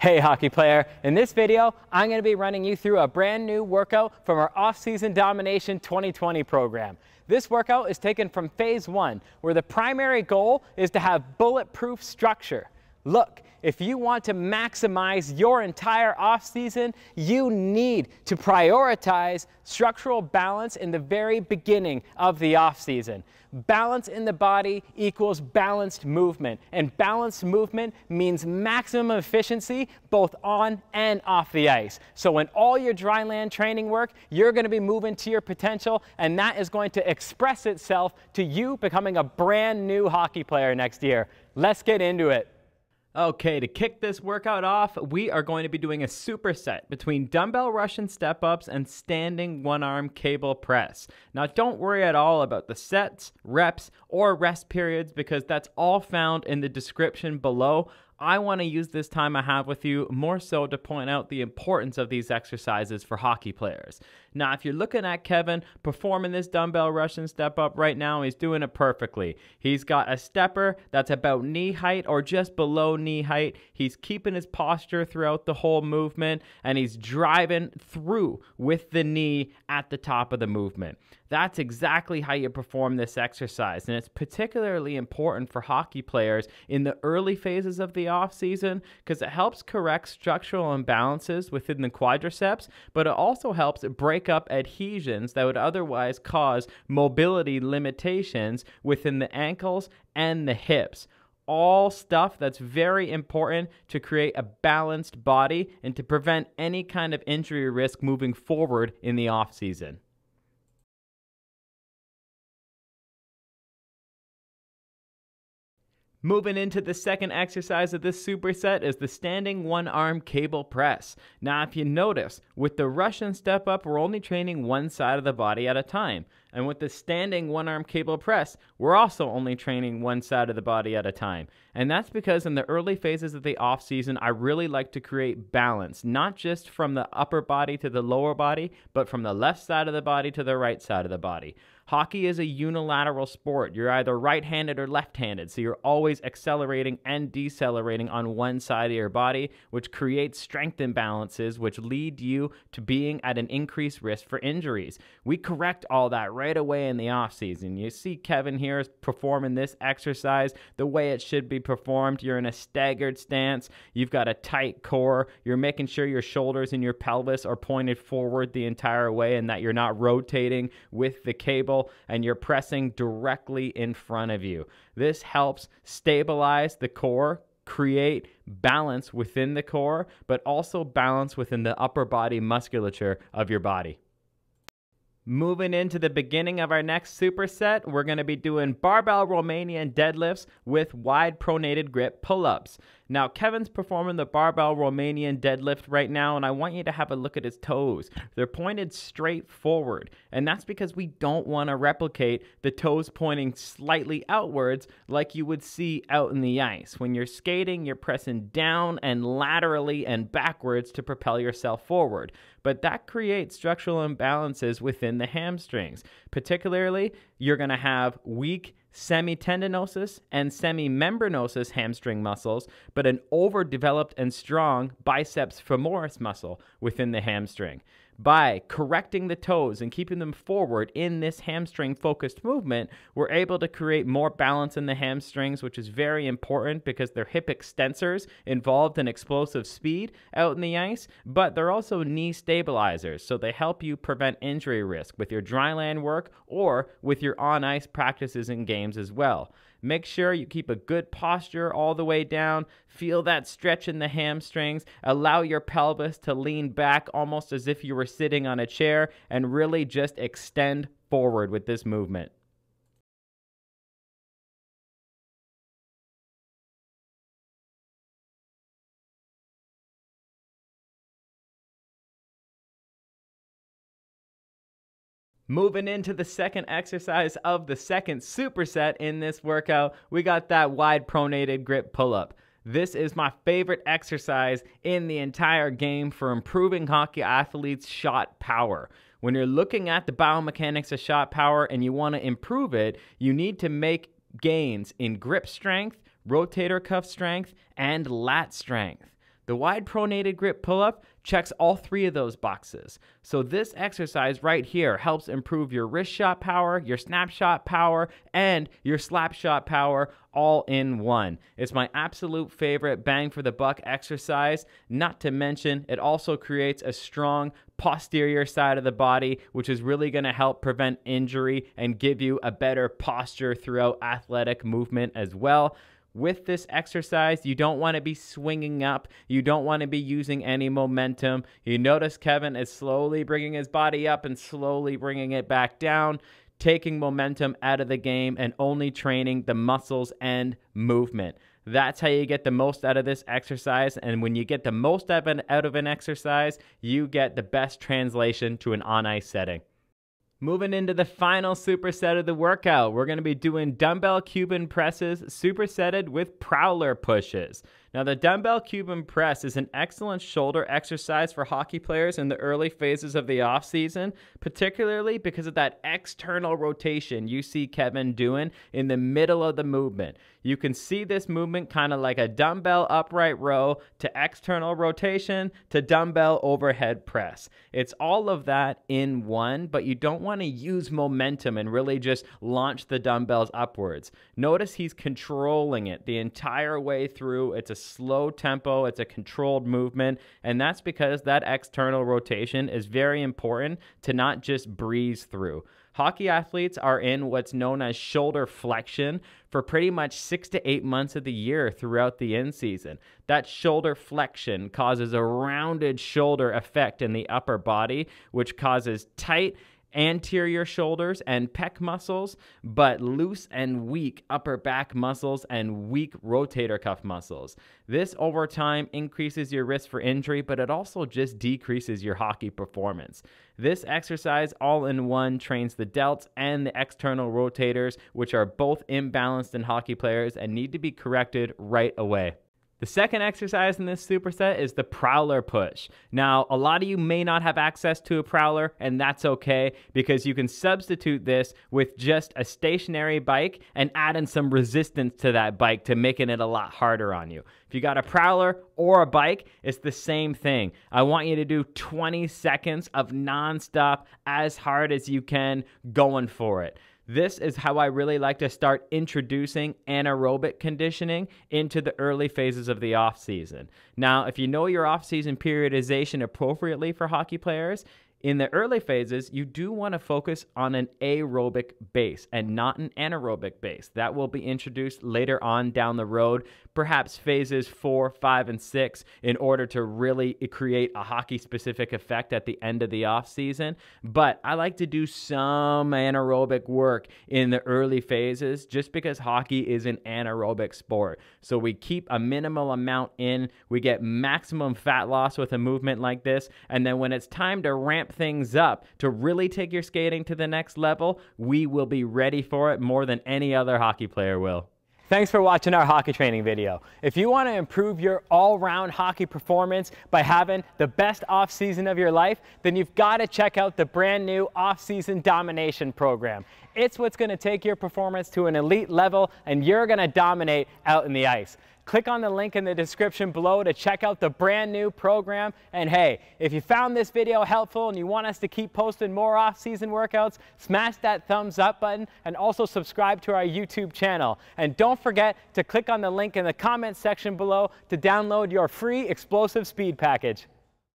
Hey hockey player, in this video I'm going to be running you through a brand new workout from our Off-Season Domination 2020 program. This workout is taken from phase one where the primary goal is to have bulletproof structure. Look, if you want to maximize your entire off season, you need to prioritize structural balance in the very beginning of the off season. Balance in the body equals balanced movement, and balanced movement means maximum efficiency both on and off the ice. So in all your dry land training work, you're going to be moving to your potential, and that is going to express itself to you becoming a brand new hockey player next year. Let's get into it. Okay, to kick this workout off, we are going to be doing a superset between dumbbell Russian step ups and standing one arm cable press. Now, don't worry at all about the sets, reps, or rest periods because that's all found in the description below. I want to use this time I have with you more so to point out the importance of these exercises for hockey players. Now, if you're looking at Kevin performing this dumbbell Russian step up right now, he's doing it perfectly. He's got a stepper that's about knee height or just below knee height. He's keeping his posture throughout the whole movement and he's driving through with the knee at the top of the movement. That's exactly how you perform this exercise, and it's particularly important for hockey players in the early phases of the off season because it helps correct structural imbalances within the quadriceps, but it also helps break up adhesions that would otherwise cause mobility limitations within the ankles and the hips. All stuff that's very important to create a balanced body and to prevent any kind of injury risk moving forward in the off Moving into the second exercise of this superset is the standing one arm cable press. Now, if you notice, with the Russian step up, we're only training one side of the body at a time. And with the standing one arm cable press, we're also only training one side of the body at a time. And that's because in the early phases of the off season, I really like to create balance, not just from the upper body to the lower body, but from the left side of the body to the right side of the body. Hockey is a unilateral sport. You're either right handed or left handed, so you're always accelerating and decelerating on one side of your body, which creates strength imbalances, which lead you to being at an increased risk for injuries. We correct all that right away in the offseason. You see Kevin here performing this exercise the way it should be performed. You're in a staggered stance, you've got a tight core, you're making sure your shoulders and your pelvis are pointed forward the entire way and that you're not rotating with the cable and you're pressing directly in front of you. This helps stabilize the core, create balance within the core, but also balance within the upper body musculature of your body. Moving into the beginning of our next superset, we're going to be doing barbell Romanian deadlifts with wide pronated grip pull ups. Now, Kevin's performing the barbell Romanian deadlift right now, and I want you to have a look at his toes. They're pointed straight forward, and that's because we don't want to replicate the toes pointing slightly outwards like you would see out in the ice. When you're skating, you're pressing down and laterally and backwards to propel yourself forward but that creates structural imbalances within the hamstrings. Particularly, you're going to have weak semitendinosus and semimembranosus hamstring muscles, but an overdeveloped and strong biceps femoris muscle within the hamstring by correcting the toes and keeping them forward in this hamstring focused movement, we're able to create more balance in the hamstrings, which is very important because they're hip extensors involved in explosive speed out in the ice, but they're also knee stabilizers. So they help you prevent injury risk with your dry land work or with your on ice practices and games as well. Make sure you keep a good posture all the way down. Feel that stretch in the hamstrings. Allow your pelvis to lean back almost as if you were sitting on a chair and really just extend forward with this movement. Moving into the second exercise of the second superset in this workout, we got that wide pronated grip pull up. This is my favorite exercise in the entire game for improving hockey athletes' shot power. When you're looking at the biomechanics of shot power and you want to improve it, you need to make gains in grip strength, rotator cuff strength, and lat strength. The wide pronated grip pull up checks all three of those boxes. So, this exercise right here helps improve your wrist shot power, your snapshot power, and your slap shot power all in one. It's my absolute favorite bang for the buck exercise. Not to mention, it also creates a strong posterior side of the body, which is really going to help prevent injury and give you a better posture throughout athletic movement as well with this exercise, you don't want to be swinging up. You don't want to be using any momentum. You notice Kevin is slowly bringing his body up and slowly bringing it back down, taking momentum out of the game and only training the muscles and movement. That's how you get the most out of this exercise. And when you get the most out of an out of an exercise, you get the best translation to an on ice setting. Moving into the final superset of the workout, we're going to be doing dumbbell Cuban presses supersetted with prowler pushes. Now, the dumbbell Cuban press is an excellent shoulder exercise for hockey players in the early phases of the off season, particularly because of that external rotation you see Kevin doing in the middle of the movement. You can see this movement kind of like a dumbbell upright row to external rotation to dumbbell overhead press. It's all of that in one, but you don't want to use momentum and really just launch the dumbbells upwards. Notice he's controlling it the entire way through. It's a slow tempo, it's a controlled movement, and that's because that external rotation is very important to not just breeze through. Hockey athletes are in what's known as shoulder flexion for pretty much six to eight months of the year throughout the in season. That shoulder flexion causes a rounded shoulder effect in the upper body, which causes tight anterior shoulders and pec muscles, but loose and weak upper back muscles and weak rotator cuff muscles. This over time increases your risk for injury, but it also just decreases your hockey performance. This exercise all in one trains the delts and the external rotators, which are both imbalanced in hockey players and need to be corrected right away. The second exercise in this superset is the prowler push. Now, a lot of you may not have access to a prowler, and that's okay because you can substitute this with just a stationary bike and add in some resistance to that bike to making it a lot harder on you. If you got a prowler or a bike, it's the same thing. I want you to do 20 seconds of nonstop as hard as you can going for it. This is how I really like to start introducing anaerobic conditioning into the early phases of the off season. Now, if you know your off season periodization appropriately for hockey players, in the early phases, you do want to focus on an aerobic base and not an anaerobic base. That will be introduced later on down the road, perhaps phases four, five, and six, in order to really create a hockey specific effect at the end of the off season. But I like to do some anaerobic work in the early phases just because hockey is an anaerobic sport. So we keep a minimal amount in, we get maximum fat loss with a movement like this, and then when it's time to ramp things up to really take your skating to the next level, we will be ready for it more than any other hockey player will. Thanks for watching our hockey training video. If you want to improve your all-round hockey performance by having the best off-season of your life, then you've got to check out the brand new off-season domination program. It's what's going to take your performance to an elite level and you're going to dominate out in the ice. Click on the link in the description below to check out the brand new program. And hey, if you found this video helpful and you want us to keep posting more off-season workouts, smash that thumbs up button and also subscribe to our YouTube channel. And don't forget to click on the link in the comments section below to download your free explosive speed package.